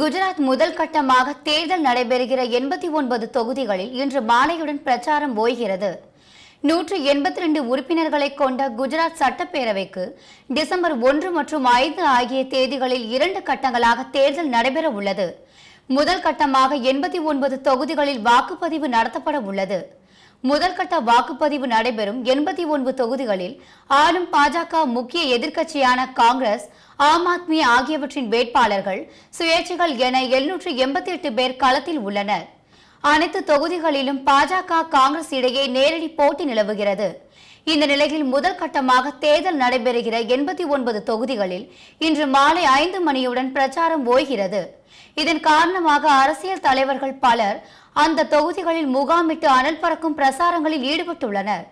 குஜராத் முதல் கட்டமாக தேர்தல் நடைபெறுகிற எண்பத்தி ஒன்பது தொகுதிகளில் இன்று மாலையுடன் பிரச்சாரம் ஓய்கிறது. நூற்று எண்பத்தி ரெண்டு உறுப்பினர்களை கொண்ட குஜராத் சட்டப்பேரவைக்கு டிசம்பர் ஒன்று மற்றும் ஐந்து ஆகிய தேதிகளில் இரண்டு கட்டங்களாக தேர்தல் நடைபெற உள்ளது. முதல் கட்டமாக எண்பத்தி ஒன்பது தொகுதிகளில் வாக்குப்பதிவு நடத்தப்பட உள்ளது. முதல்கட்ட வாக்குப்பதிவு நடைபெறும் எண்பத்தி ஒன்பது தொகுதிகளில் ஆளும் பாஜக முக்கிய எதிர்க்கட்சியான காங்கிரஸ் ஆம் ஆத்மி ஆகியவற்றின் வேட்பாளர்கள் சுயேட்சைகள் என எழுநூற்று எண்பத்தி எட்டு பேர் களத்தில் உள்ளனர். அனைத்து தொகுதிகளிலும் பாஜக காங்கிரஸ் இடையே நேரடி போட்டி நிலவுகிறது. இந்த நிலையில் முதல் கட்டமாக தேர்தல் நடைபெறுகிற எண்பத்தி ஒன்பது தொகுதிகளில் இன்று மாலை ஐந்து மணியுடன் பிரச்சாரம் ஓய்கிறது. இதன் காரணமாக அரசியல் தலைவர்கள் பலர் அந்த தொகுதிகளில் முகாமிட்டு அனல் பறக்கும் பிரசாரங்களில் ஈடுபட்டுள்ளனர்.